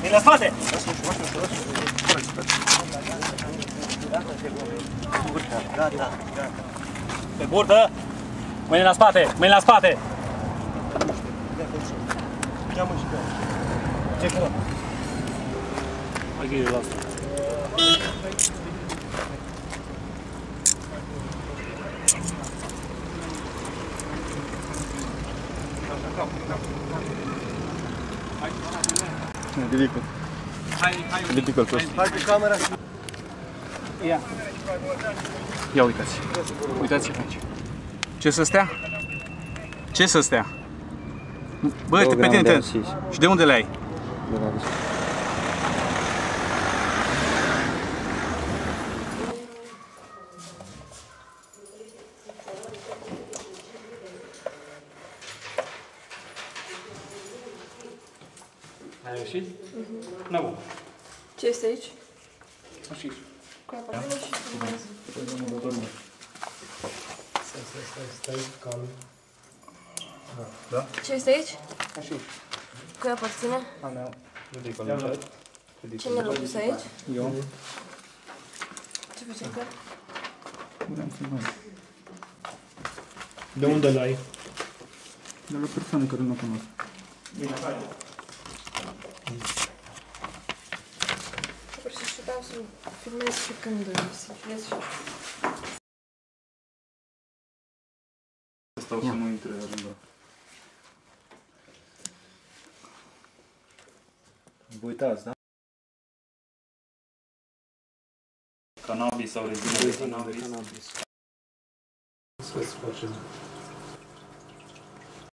Mâini la spate! Pe burtă! Mâini la spate! Mâini la spate! Hai grijă la asta. Ridică. Ridică-l prost. Hai pe camera. Ia. Ia uitați. Uitați aici. Ce să stea? Ce să stea? Bă, te pe tine te... Și de unde le ai? Ai reușit? Nu. bun. Ce este aici? Așa. Cu apartamentul și filmează. Stai, stai, stai, stai, calm. Ce este aici? Așa. Cui aparține? A mea. Ridică-l încet. Cine l-a pus aici? Eu. Ce facem cu el? Vreau să văd. De unde l-ai? De la o persoană care nu o cunosc. Pur și simplu vreau să filmez și când se filmez și... Stau să nu intre rândul. Vă uitați, da? Cannabis sau rezină de cannabis. Să-ți facem